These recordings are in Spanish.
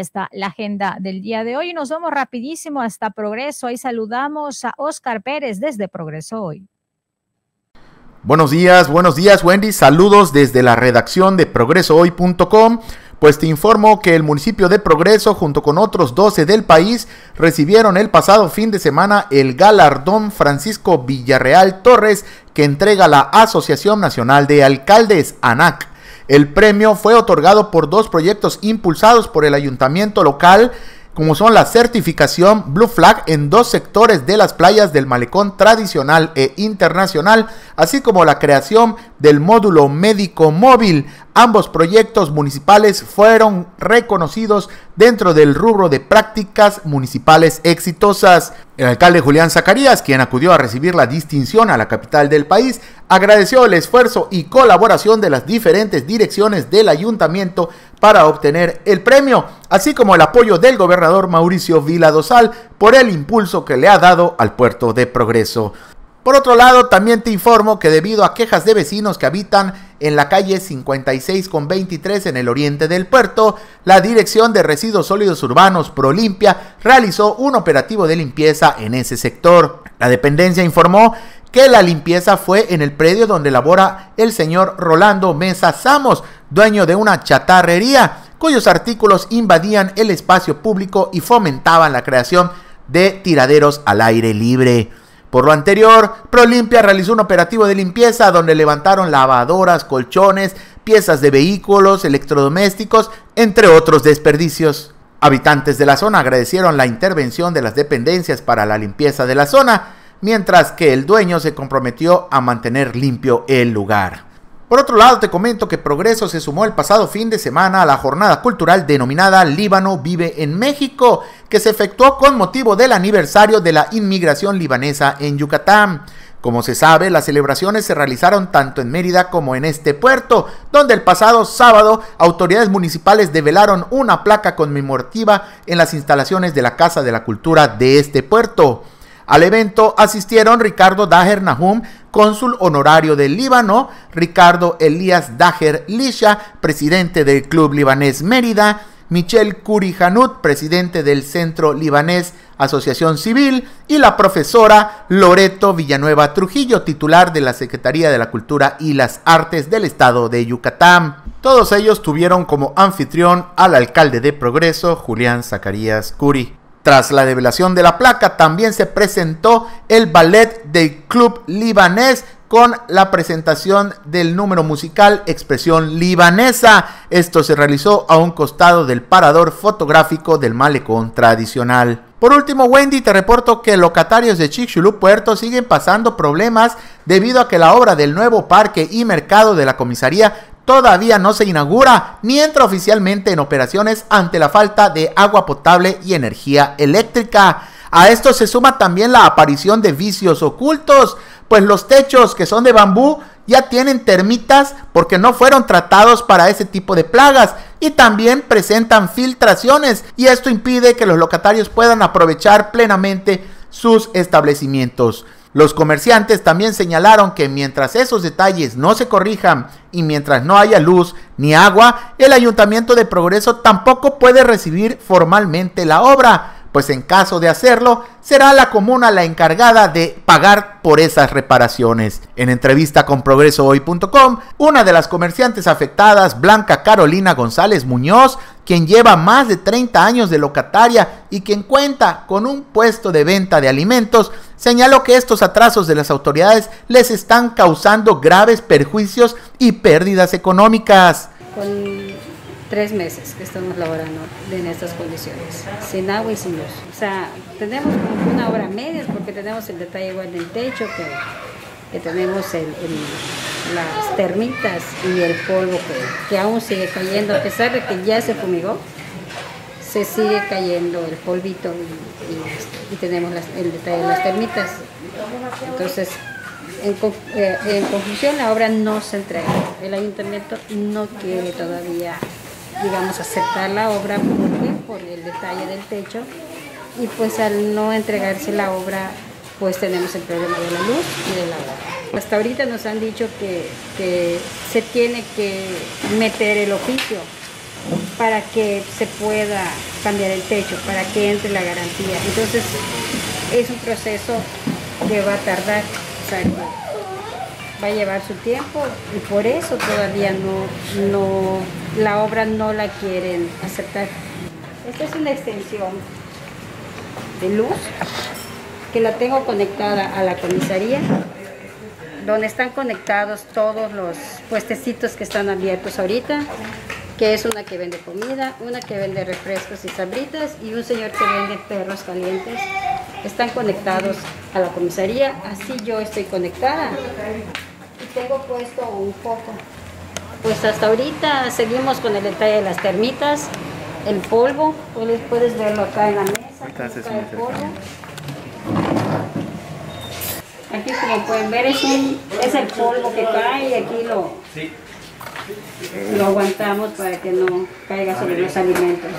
está la agenda del día de hoy. Nos vamos rapidísimo hasta Progreso. Ahí saludamos a Oscar Pérez desde Progreso hoy. Buenos días, buenos días Wendy. Saludos desde la redacción de progresohoy.com. Pues te informo que el municipio de Progreso, junto con otros 12 del país, recibieron el pasado fin de semana el galardón Francisco Villarreal Torres que entrega la Asociación Nacional de Alcaldes, ANAC. El premio fue otorgado por dos proyectos impulsados por el ayuntamiento local, como son la certificación Blue Flag en dos sectores de las playas del malecón tradicional e internacional, así como la creación del módulo médico móvil. Ambos proyectos municipales fueron reconocidos dentro del rubro de prácticas municipales exitosas. El alcalde Julián Zacarías, quien acudió a recibir la distinción a la capital del país, agradeció el esfuerzo y colaboración de las diferentes direcciones del ayuntamiento para obtener el premio, así como el apoyo del gobernador Mauricio Vila Dosal por el impulso que le ha dado al puerto de progreso. Por otro lado, también te informo que debido a quejas de vecinos que habitan en la calle 56 con 23 en el oriente del puerto, la Dirección de Residuos Sólidos Urbanos Prolimpia realizó un operativo de limpieza en ese sector. La dependencia informó que la limpieza fue en el predio donde labora el señor Rolando Mesa Samos, dueño de una chatarrería, cuyos artículos invadían el espacio público y fomentaban la creación de tiraderos al aire libre. Por lo anterior, Prolimpia realizó un operativo de limpieza donde levantaron lavadoras, colchones, piezas de vehículos, electrodomésticos, entre otros desperdicios. Habitantes de la zona agradecieron la intervención de las dependencias para la limpieza de la zona, mientras que el dueño se comprometió a mantener limpio el lugar. Por otro lado, te comento que Progreso se sumó el pasado fin de semana a la jornada cultural denominada Líbano vive en México, que se efectuó con motivo del aniversario de la inmigración libanesa en Yucatán. Como se sabe, las celebraciones se realizaron tanto en Mérida como en este puerto, donde el pasado sábado autoridades municipales develaron una placa conmemorativa en las instalaciones de la Casa de la Cultura de este puerto. Al evento asistieron Ricardo Daher Nahum, cónsul honorario del Líbano, Ricardo Elías Daher Lisha, presidente del Club Libanés Mérida, Michel Kuri Hanout, presidente del Centro Libanés Asociación Civil, y la profesora Loreto Villanueva Trujillo, titular de la Secretaría de la Cultura y las Artes del Estado de Yucatán. Todos ellos tuvieron como anfitrión al alcalde de Progreso, Julián Zacarías Curi. Tras la develación de la placa, también se presentó el ballet del Club Libanés con la presentación del número musical Expresión Libanesa. Esto se realizó a un costado del parador fotográfico del malecón tradicional. Por último, Wendy, te reporto que locatarios de Chicxulub Puerto siguen pasando problemas debido a que la obra del nuevo parque y mercado de la comisaría todavía no se inaugura ni entra oficialmente en operaciones ante la falta de agua potable y energía eléctrica. A esto se suma también la aparición de vicios ocultos, pues los techos que son de bambú ya tienen termitas porque no fueron tratados para ese tipo de plagas y también presentan filtraciones y esto impide que los locatarios puedan aprovechar plenamente sus establecimientos. Los comerciantes también señalaron que mientras esos detalles no se corrijan y mientras no haya luz ni agua, el ayuntamiento de Progreso tampoco puede recibir formalmente la obra, pues en caso de hacerlo, será la comuna la encargada de pagar por esas reparaciones. En entrevista con progresohoy.com, una de las comerciantes afectadas, Blanca Carolina González Muñoz, quien lleva más de 30 años de locataria y quien cuenta con un puesto de venta de alimentos, señaló que estos atrasos de las autoridades les están causando graves perjuicios y pérdidas económicas tres meses que estamos laborando en estas condiciones, sin agua y sin luz. O sea, tenemos una hora media porque tenemos el detalle igual del techo, que, que tenemos el, las termitas y el polvo que, aún sigue cayendo, a pesar de que ya se fumigó, se sigue cayendo el polvito y, tenemos el detalle de las termitas. Entonces, en, eh, en, conclusión, la obra no se entrega. El ayuntamiento no quiere todavía digamos, aceptar la obra por el detalle del techo y pues al no entregarse la obra pues tenemos el problema de la luz y del agua. Hasta ahorita nos han dicho que, que se tiene que meter el oficio para que se pueda cambiar el techo, para que entre la garantía. Entonces es un proceso que va a tardar, va a llevar su tiempo y por eso todavía no, no, la obra no la quieren aceptar. Esta es una extensión de luz que la tengo conectada a la comisaría donde están conectados todos los puestecitos que están abiertos ahorita, que es una que vende comida, una que vende refrescos y sabritas y un señor que vende perros calientes. Están conectados a la comisaría, así yo estoy conectada. Y tengo puesto un poco. Pues hasta ahorita seguimos con el detalle de las termitas, el polvo, puedes, puedes verlo acá en la mesa. el polvo. Aquí como pueden ver es, un, es el polvo que cae y aquí lo, lo aguantamos para que no caiga sobre los alimentos.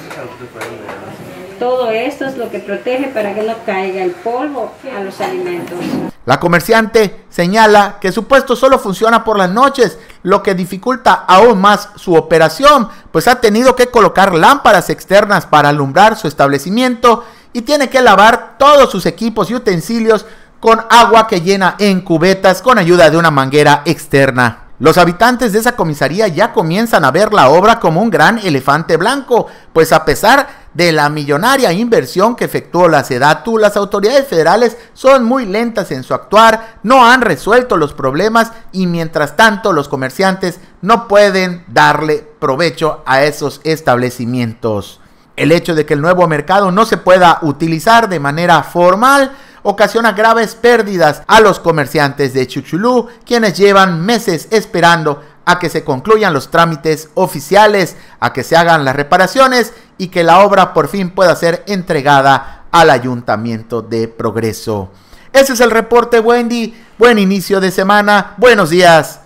Todo esto es lo que protege para que no caiga el polvo a los alimentos. La comerciante señala que su puesto solo funciona por las noches, lo que dificulta aún más su operación, pues ha tenido que colocar lámparas externas para alumbrar su establecimiento y tiene que lavar todos sus equipos y utensilios con agua que llena en cubetas con ayuda de una manguera externa. Los habitantes de esa comisaría ya comienzan a ver la obra como un gran elefante blanco, pues a pesar de la millonaria inversión que efectuó la SEDATU, las autoridades federales son muy lentas en su actuar, no han resuelto los problemas y mientras tanto los comerciantes no pueden darle provecho a esos establecimientos. El hecho de que el nuevo mercado no se pueda utilizar de manera formal ocasiona graves pérdidas a los comerciantes de Chuchulú, quienes llevan meses esperando a que se concluyan los trámites oficiales, a que se hagan las reparaciones y que la obra por fin pueda ser entregada al Ayuntamiento de Progreso. Ese es el reporte, Wendy. Buen inicio de semana. Buenos días.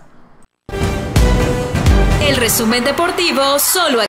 El resumen deportivo solo